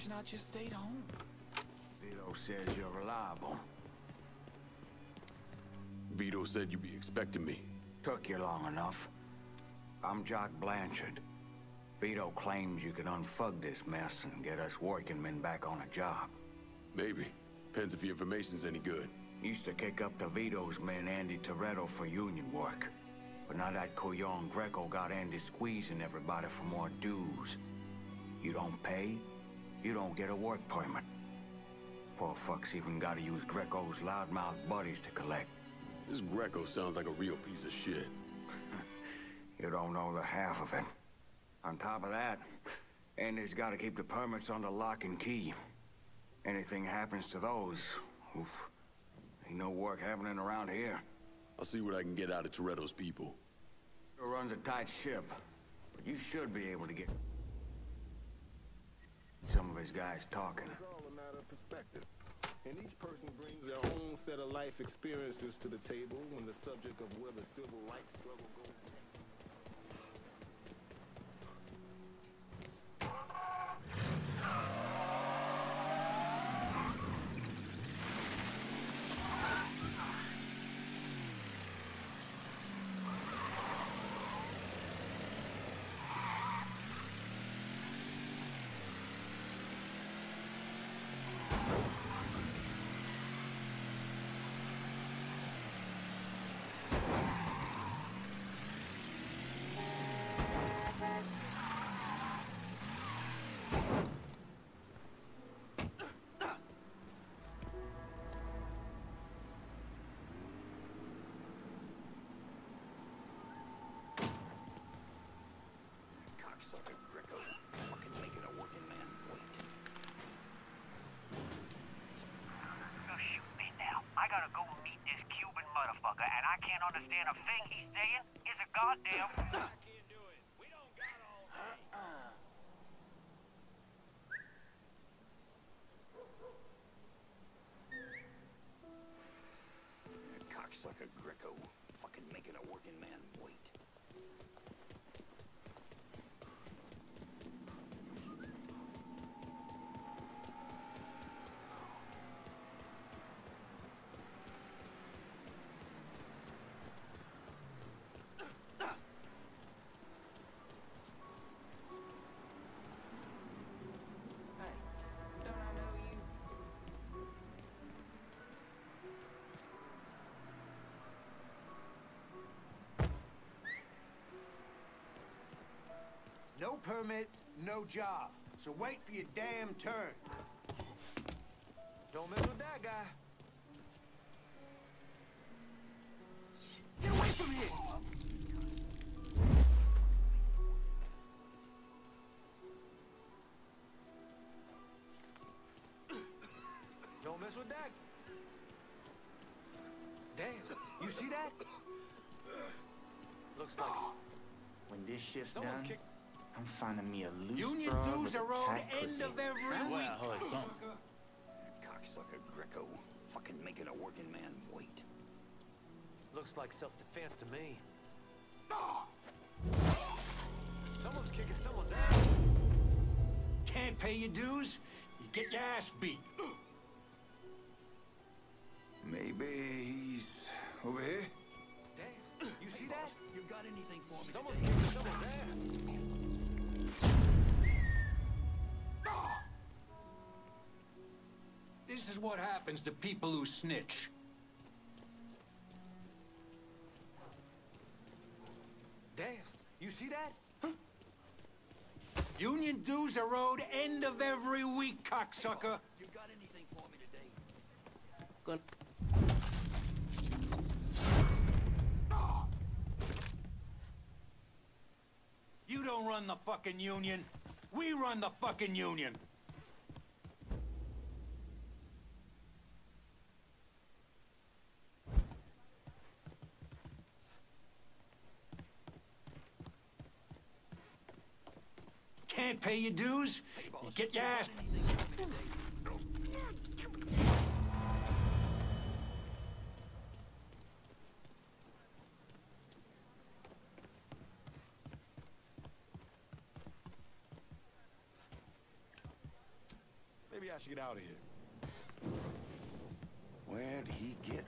wish not just stayed home. Vito says you're reliable. Vito said you'd be expecting me. Took you long enough. I'm Jock Blanchard. Vito claims you can unfug this mess and get us working men back on a job. Maybe. Depends if your information's any good. Used to kick up to Vito's man Andy Toretto for union work. But now that Couillon Greco got Andy squeezing everybody for more dues. You don't pay, you don't get a work permit. Poor fuck's even gotta use Greco's loudmouth buddies to collect. This Greco sounds like a real piece of shit. You don't know the half of it. On top of that, Andy's gotta keep the permits under lock and key. Anything happens to those, oof, ain't no work happening around here. I'll see what I can get out of Toretto's people. He runs a tight ship, but you should be able to get his guys talking. It's all a matter of perspective. And each person brings their own set of life experiences to the table when the subject of civil rights struggle goes. Cocksucker Greco. Fucking making a working man wait. gonna shoot me now. I gotta go meet this Cuban motherfucker, and I can't understand a thing he's saying. It's a goddamn. I can't do it. We don't got all day. Uh, uh. Cocksucker Greco. Fucking making a working man wait. Permit, no job. So wait for your damn turn. Don't mess with that guy. Get away from here! Don't mess with that. Damn, you see that? Looks like When this shift's someone's done, kicked. I'm finding me a loose Union broad dues with a are owed tight end pussy. of every week. Well, Cocksucker Greco. Fucking making a working man wait. Looks like self-defense to me. Someone's kicking someone's ass. Can't pay your dues, you get your ass beat. Maybe he's over here? Damn. You see that? You got anything for me? Someone's kicking someone's ass. What happens to people who snitch. Damn. You see that? Union dues are owed end of every week, cocksucker. Oh, you got anything for me today? Good. You don't run the fucking union. We run the fucking union. can't pay your dues, you get your ass... Maybe I should get out of here. Where'd he get